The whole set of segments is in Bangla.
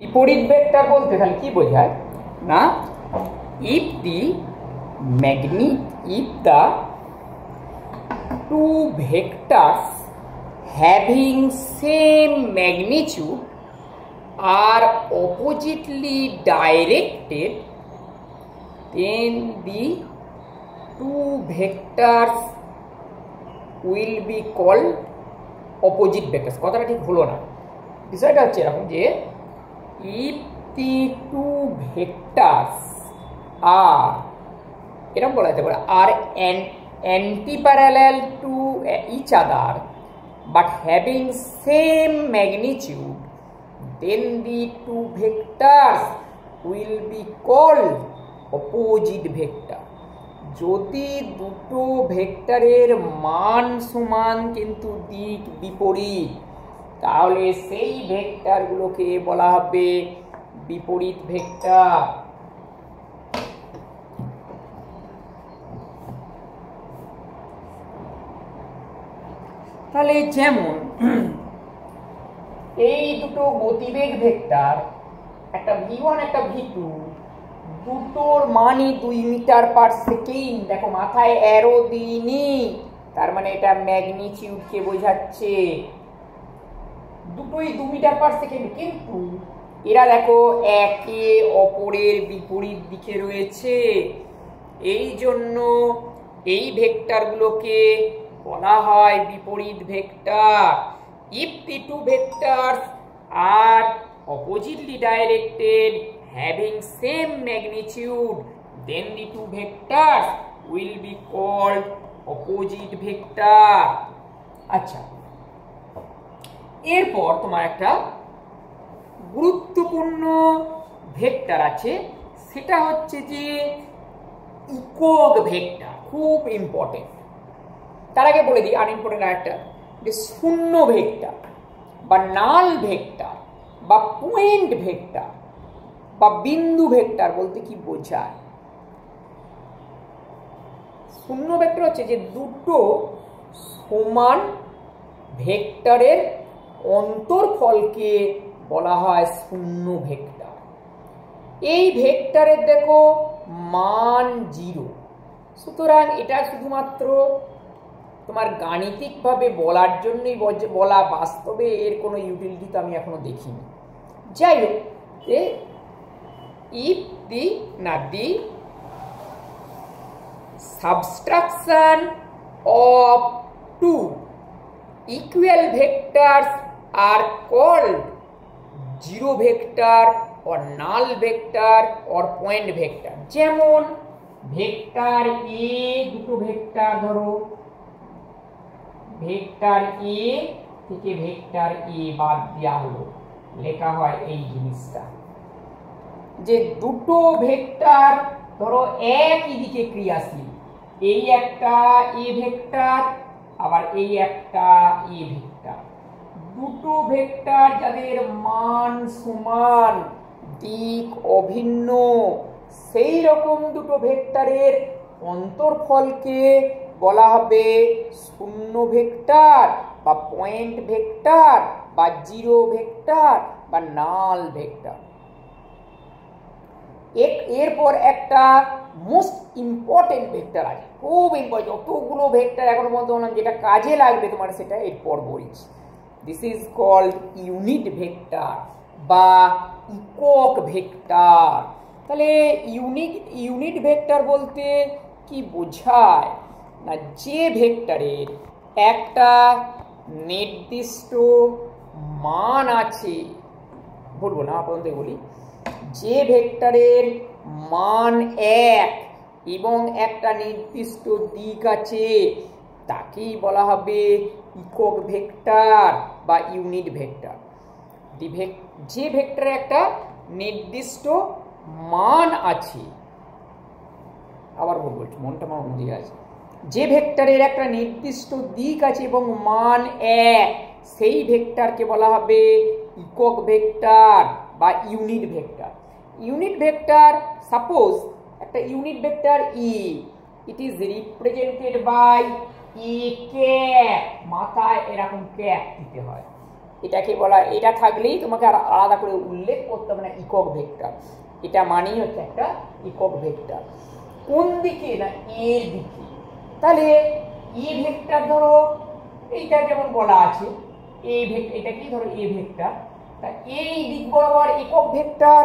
বিপরীত ভেক্টর বলতে তাহলে কি বোঝায়? না if the magni if the two vectors having same magnitude are oppositely directed, then the two vectors will be called opposite vectors কথাটা ঠিক হলো না। বিষয়টা হচ্ছে এরকম যে if the two vectors are এরকম বলা যেতে পারে are an anti-parallel to each other but having same magnitude then the two vectors will be called opposite vector যদি দুটো ভেক্টরের মান সমান কিন্তু দিক বিপরীত তাহলে সেই ভেক্টরগুলোকে বলা হবে বিপরীত ভেক্টর। তাহলে যেমন এই দুটো গতিবেগ ভেক্টর, একটা ভি ওয়ান একটা ভি টু দুটোর মানই দুই মিটার পার সেকেন্ড। দেখো, মাথায় অ্যারো দিইনি, তার মানে এটা ম্যাগনিটিউডকে বোঝাচ্ছে। দুটোই দু মিটার পার সেকেন্ড কিন্তু এরা দেখো একে অপরের বিপরীত দিকে রয়েছে। এই জন্য এই ভেক্টরগুলোকে বলা হয় বিপরীত vector if the two vector are oppositely directed having same magnitude then the two vector will be called opposite vector আচ্ছা এরপর তোমার একটা গুরুত্বপূর্ণ ভেক্টর আছে, সেটা হচ্ছে যে ইকক ভেক্টর, খুব ইম্পর্টেন্ট তার আগে বলে দিই আর আনইম্পর্টেন্ট আরেকটা যে শূন্য ভেক্টর বা নাল ভেক্টর বা পয়েন্ট ভেক্টর বা বিন্দু ভেক্টর বলতে কি বোঝায়? শূন্য ভেক্টর হচ্ছে যে দুটো সমান ভেক্টরের অন্তর্ফলকে বলা হয় শূন্য ভেক্টর। এই ভেক্টরের দেখো মান জিরো। সুতরাং এটা শুধুমাত্র তোমার গাণিতিকভাবে বলার জন্যই বলা বাস্তবে এর কোনো ইউটিলিটি তো আমি এখনও দেখিনি। যাই হোক ইফ দি না the subtraction of two equal vectors are called zero vector or null vector or point vector যেমন ভেক্টর এ দুটো ভেক্টর ধরো। ভেক্টর এ থেকে ভেক্টর এ বাদ দেওয়া হলো। লেখা হয় এই জিনিসটা। যে দুটো ভেক্টর ধরো একই দিকে ক্রিয়াশীল। এই একটা এ ভেক্টর আবার এই একটা এ ভেক্টর দুটো ভেক্টর যাদের মান সমান, দিক অভিন্ন, সেই রকম দুটো ভেক্টরের অন্তর্ফলকে বলা হবে শূন্য ভেক্টর বা পয়েন্ট ভেক্টর বা জিরো ভেক্টর বা নাল ভেক্টর। এক, এরপর একটা মোস্ট ইম্পর্টেন্ট ভেক্টর আছে। খুব ইম্পর্টেন্ট যতগুলো ভেক্টর এখনও বললাম, যেটা কাজে লাগবে তোমার সেটা এরপর বলছি। This is called unit vector বা ইকক ভেক্টর তাহলে ইউনিট ইউনিট ভেক্টর বলতে কি বোঝায়? না, যে ভেক্টরের একটা নির্দিষ্ট মান আছে, বলব না আপনাদের বলি, যে ভেক্টরের মান এক এবং একটা নির্দিষ্ট দিক আছে, তাকেই বলা হবে ইকক ভেক্টর বা ইউনিট ভেক্টর দি যে ভেক্টরে একটা নির্দিষ্ট মান আছে, আবার বলব মনটা আমার অন্যদিকে আছে। যে ভেক্টরের একটা নির্দিষ্ট দিক আছে এবং মান এক, সেই ভেক্টরকে বলা হবে ইকক ভেক্টর বা unit vector unit vector suppose একটা unit vector E it is represented by E cap মাথায় এরকম ক্যাপ দিতে হয়? এটাকে বলা, এটা থাকলেই তোমাকে আর আলাদা করে উল্লেখ করতে হবে না ইকক ভেক্টর। এটা মানেই হচ্ছে একটা ইকক ভেক্টর। কোন দিকে না এর দিকে? তাহলে ই ভেক্টর ধরো, এইটা যেমন বলা আছে, এ ভেক্টর এটা কি ধরো এ ভেক্টর? তা এই দিক বরাবর একক ভেক্টর,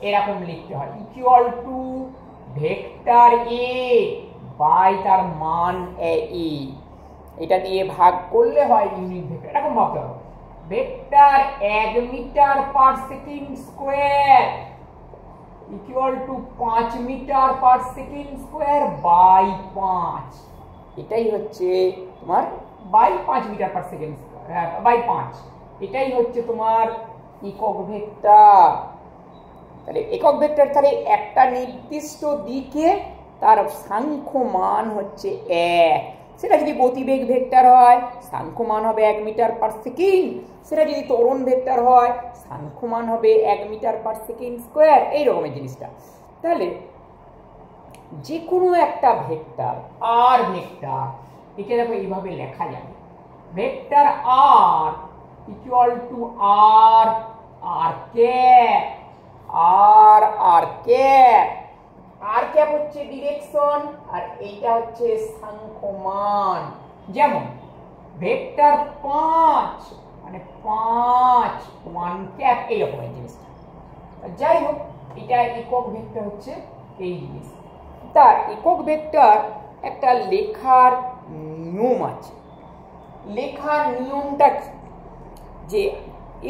এরকম লিখতে হয়। Equal to vector A. By তার মান এ ই। এটা দিয়ে ভাগ করলে হয় ইউনিট ভেক্টর। এরকম ভাবতে হবে। ভেক্টর এক metre per second square equal to পাঁচ metre per second square by পাঁচ। এটাই হচ্ছে তোমার বাই পাঁচ metre per second square by পাঁচ। এটাই হচ্ছে তোমার একক ভেক্টর। তাহলে একক ভেক্টর তাহলে একটা নির্দিষ্ট দিকে তার সাংখ্য মান হচ্ছে এক। সেটা যদি গতিবেগ ভেক্টর হয় সাংখ্য মান হবে এক মিটার পার সেকেন্ড সেটা যদি ত্বরণ ভেক্টর হয় সাংখ্য মান হবে এক মিটার পার সেকেন্ড স্কোয়ার এই রকমের জিনিসটা। তাহলে যে কোনো একটা ভেক্টর আর ভেক্টর, একে দেখো এইভাবে লেখা যাবে। Vector R equal to R R cap R R cap R cap হচ্ছে ডিরেকশন, আর এইটা হচ্ছে সাংখ্যমান যেমন, ভেক্টর পাঁচ মানে পাঁচ, ওয়ান ক্যাপ এইরকমের জিনিসটা। যাই হোক, এটা একক ভেক্টর হচ্ছে এই জিনিস। তা একক ভেক্টর একটা লেখার নিয়ম আছে। লেখার নিয়মটা যে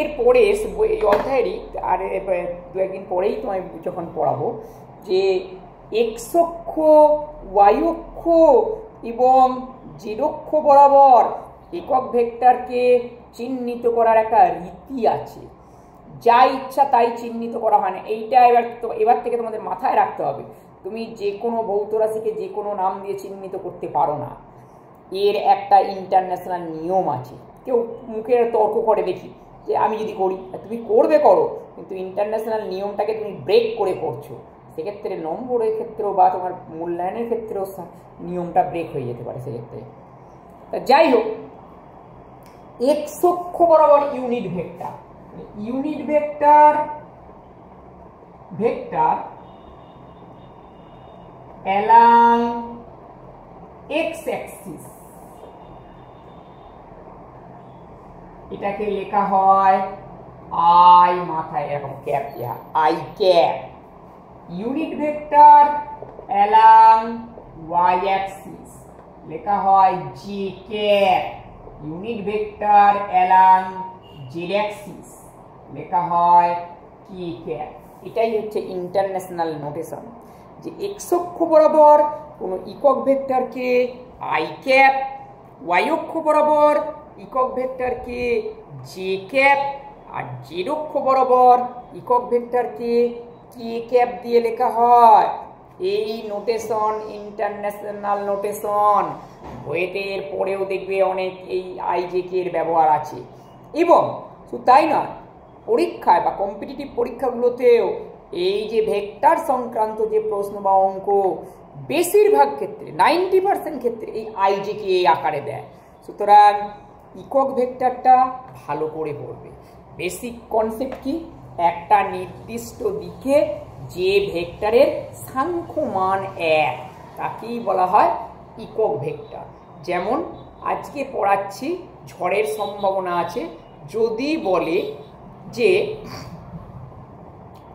এর পরে এই অধ্যায়েরই আর দু একদিন পরেই তোমায় যখন পড়াবো যে এক্স অক্ষ ওয়াই অক্ষ এবং জেডক্ষ বরাবর একক ভেক্টরকে চিহ্নিত করার একটা রীতি আছে। যা ইচ্ছা তাই চিহ্নিত করা হয় না। এইটা এবার এবার থেকে তোমাদের মাথায় রাখতে হবে। তুমি যে কোনো ভৌত রাশিকে যে কোনো নাম দিয়ে চিহ্নিত করতে পারো না। এর একটা ইন্টারন্যাশনাল নিয়ম আছে। কেউ মুখের তর্ক করে দেখি যে আমি যদি করি, তুমি করবে করো, কিন্তু ইন্টারন্যাশনাল নিয়মটাকে তুমি ব্রেক করে করছ। সেক্ষেত্রে নম্বরের ক্ষেত্রেও বা তোমার মূল্যায়নের ক্ষেত্রেও নিয়মটা ব্রেক হয়ে যেতে পারে সেক্ষেত্রে। তা যাই হোক এক্স অক্ষ বরাবর unit vector unit vector vector along X axis এটাকে লেখা হয় আই মাথায়, এরকম ক্যাপ দেওয়া I cap unit vector along Y axis লেখা হয় G cap unit vector along Z axis লেখা হয় কি ক্যাপ এটাই হচ্ছে ইন্টারন্যাশনাল নোটেশন যে এক্স অক্ষ বরাবর কোনো একক ভেক্টরকে আই ক্যাপ ওয়াই অক্ষ বরাবর একক ভেক্টরকে জে ক্যাপ আর জেড অক্ষ বরাবর একক ভেক্টরকে কে ক্যাপ দিয়ে লেখা হয়। এই নোটেশন ইন্টারন্যাশনাল নোটেশন এর পরেও দেখবে অনেক এই আইজেকে এর ব্যবহার আছে। এবং শুধু তাই নয়, পরীক্ষায় বা কম্পিটিটিভ পরীক্ষাগুলোতেও এই যে ভেক্টর সংক্রান্ত যে প্রশ্ন বা অঙ্ক, বেশিরভাগ ক্ষেত্রে নাইনটি পার্সেন্ট ক্ষেত্রে এই আইজেকে এই আকারে দেয়। সুতরাং ইকক ভেক্টরটা ভালো করে পড়বে। বেসিক কনসেপ্ট কি? একটা নির্দিষ্ট দিকে যে ভেক্টরের সাংখ্য মান এক, তাকেই বলা হয় ইকক ভেক্টর। যেমন আজকে পড়াচ্ছি, ঝড়ের সম্ভাবনা আছে, যদি বলে যে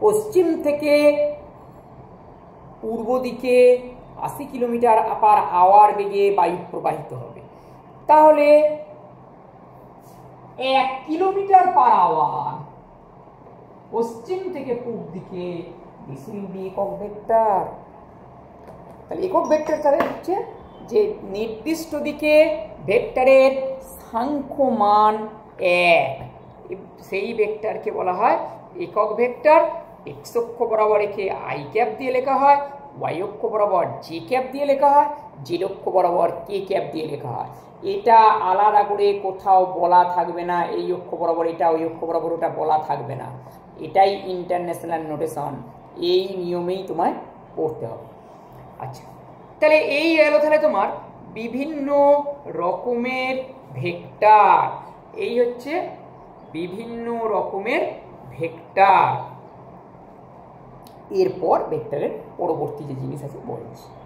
পশ্চিম থেকে পূর্ব দিকে আশি কিলোমিটার আপার আওয়ার বেগে বায়ু প্রবাহিত হবে। তাহলে এক কিলোমিটার পার আওয়ার পশ্চিম থেকে পূর্ব দিকে দিস একক ভেক্টর। তাহলে একক ভেক্টর তাহলে হচ্ছে যে নির্দিষ্ট দিকে ভেক্টরের সাংখ্য মান এক সেই ভেক্টরকে বলা হয় একক ভেক্টর। এক্স অক্ষ বরাবর একে আই ক্যাপ দিয়ে লেখা হয় ওয়াই অক্ষ বরাবর জে ক্যাপ দিয়ে লেখা হয় জেড অক্ষ বরাবর কে ক্যাপ দিয়ে লেখা হয়। এটা আলাদা করে কোথাও বলা থাকবে না, এই অক্ষ বরাবর এটা, ওই অক্ষ বরাবর ওটা বলা থাকবে না। এটাই ইন্টারন্যাশনাল নোটেশন এই নিয়মেই তোমায় পড়তে হবে। আচ্ছা তাহলে এই গেল তাহলে তোমার বিভিন্ন রকমের ভেক্টর। এই হচ্ছে বিভিন্ন রকমের ভেক্টর। এরপর ভেক্টরের পরবর্তী যে জিনিস আছে, বলছি।